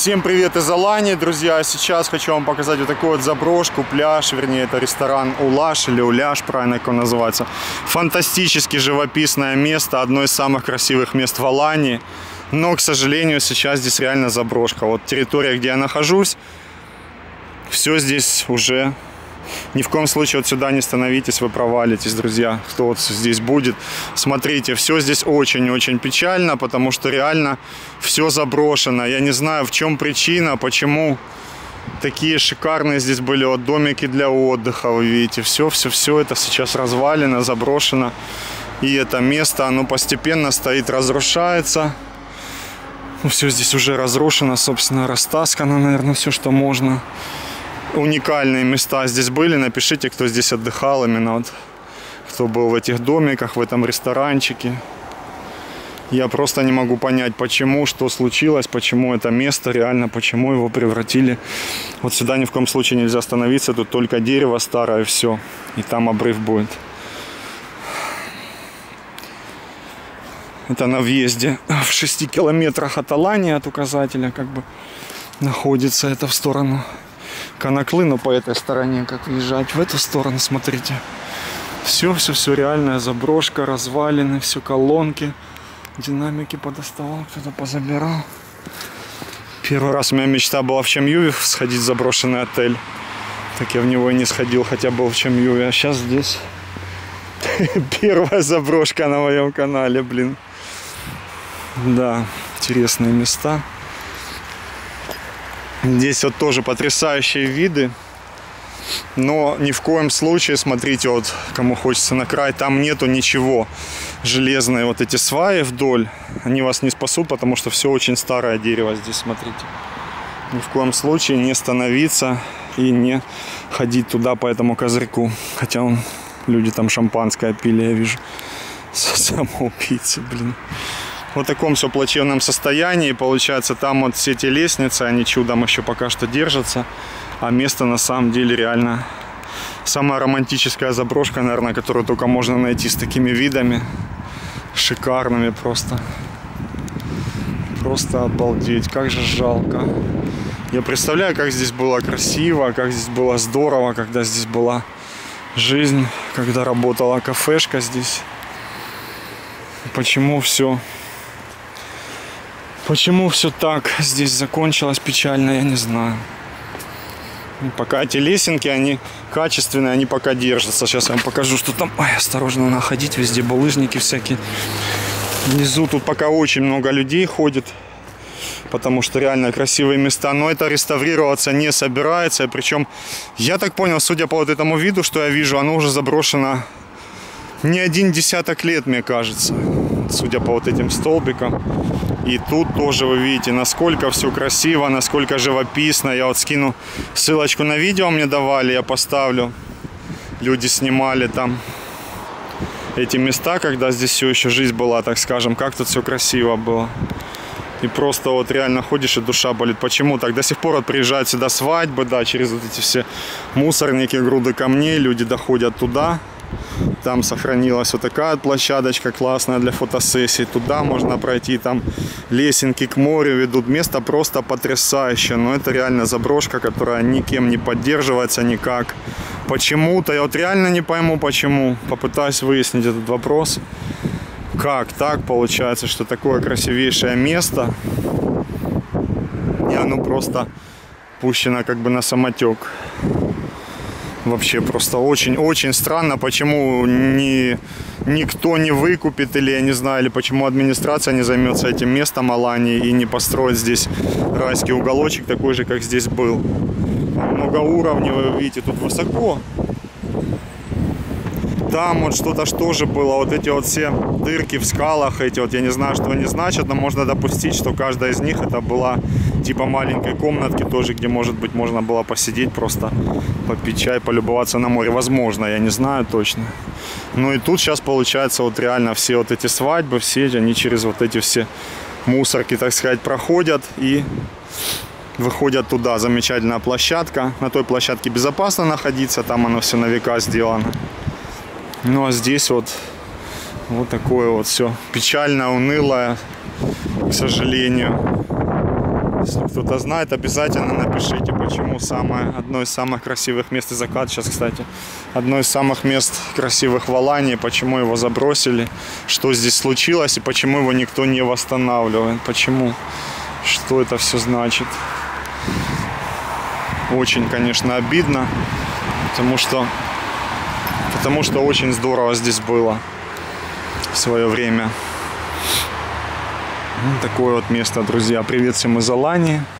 Всем привет из Алании, друзья! Сейчас хочу вам показать вот такую вот заброшку, пляж, вернее, это ресторан Улаш или Уляш, правильно как он называется. Фантастически живописное место, одно из самых красивых мест в Алании. Но, к сожалению, сейчас здесь реально заброшка. Вот территория, где я нахожусь, все здесь уже ни в коем случае вот сюда не становитесь, вы провалитесь, друзья, кто вот здесь будет. Смотрите, все здесь очень-очень печально, потому что реально все заброшено. Я не знаю, в чем причина, почему такие шикарные здесь были вот домики для отдыха, вы видите, все, все, все это сейчас развалено, заброшено. И это место, оно постепенно стоит, разрушается. Все здесь уже разрушено, собственно, растаскано, наверное, все, что можно уникальные места здесь были. Напишите, кто здесь отдыхал именно вот, кто был в этих домиках, в этом ресторанчике. Я просто не могу понять, почему, что случилось, почему это место реально, почему его превратили. Вот сюда ни в коем случае нельзя остановиться, тут только дерево старое, все. И там обрыв будет. Это на въезде в 6 километрах от Алании, от указателя, как бы находится это в сторону Коноклы, но по этой стороне, как въезжать в эту сторону, смотрите. Все, все, все реальная заброшка, развалины, все колонки. Динамики подоставал, кто-то позабирал. Первый раз меня мечта была в Чемьюве сходить в заброшенный отель. Так я в него и не сходил, хотя был в Чемьюве. А сейчас здесь первая заброшка на моем канале, блин. Да, интересные места. Здесь вот тоже потрясающие виды. Но ни в коем случае, смотрите, вот кому хочется на край, там нету ничего. Железные вот эти сваи вдоль, они вас не спасут, потому что все очень старое дерево здесь, смотрите. Ни в коем случае не становиться и не ходить туда по этому козырьку. Хотя он, люди там шампанское пили, я вижу. Самоубийцы, блин вот таком все плачевном состоянии. Получается, там вот все эти лестницы, они чудом еще пока что держатся. А место на самом деле реально самая романтическая заброшка, наверное, которую только можно найти с такими видами. Шикарными просто. Просто обалдеть, как же жалко. Я представляю, как здесь было красиво, как здесь было здорово, когда здесь была жизнь, когда работала кафешка здесь. Почему все Почему все так здесь закончилось печально, я не знаю. Пока эти лесенки, они качественные, они пока держатся. Сейчас я вам покажу, что там... Ой, осторожно находить, везде булыжники всякие. Внизу тут пока очень много людей ходит, потому что реально красивые места. Но это реставрироваться не собирается. Причем, я так понял, судя по вот этому виду, что я вижу, оно уже заброшено не один десяток лет, мне кажется. Судя по вот этим столбикам. И тут тоже вы видите, насколько все красиво, насколько живописно. Я вот скину ссылочку на видео мне давали, я поставлю. Люди снимали там эти места, когда здесь все еще жизнь была, так скажем, как тут все красиво было. И просто вот реально ходишь и душа болит. Почему так? До сих пор вот приезжают сюда свадьбы, да, через вот эти все мусорники, груды камней, люди доходят туда. Там сохранилась вот такая площадочка классная для фотосессий. Туда можно пройти, там лесенки к морю ведут. Место просто потрясающее. Но это реально заброшка, которая никем не поддерживается никак. Почему-то, я вот реально не пойму почему. Попытаюсь выяснить этот вопрос. Как так получается, что такое красивейшее место, и оно просто пущено как бы на самотек. Вообще просто очень-очень странно, почему ни, никто не выкупит или, я не знаю, или почему администрация не займется этим местом Алании и не построит здесь райский уголочек, такой же, как здесь был. Многоуровневый, видите, тут высоко. Там вот что-то что же было, вот эти вот все дырки в скалах, эти вот, я не знаю, что они значат, но можно допустить, что каждая из них это была типа маленькой комнатки тоже, где, может быть, можно было посидеть просто, попить чай, полюбоваться на море. Возможно, я не знаю точно. Ну и тут сейчас получается вот реально все вот эти свадьбы, все они через вот эти все мусорки, так сказать, проходят и выходят туда. Замечательная площадка. На той площадке безопасно находиться, там оно все на века сделано. Ну а здесь вот вот такое вот все печально, унылое, к сожалению. Если кто-то знает, обязательно напишите, почему самое, одно из самых красивых мест и закат сейчас, кстати, одно из самых мест красивых в Алании, почему его забросили, что здесь случилось и почему его никто не восстанавливает, почему, что это все значит. Очень, конечно, обидно, потому что, потому что очень здорово здесь было в свое время. Такое вот место, друзья. Привет всем из Алании.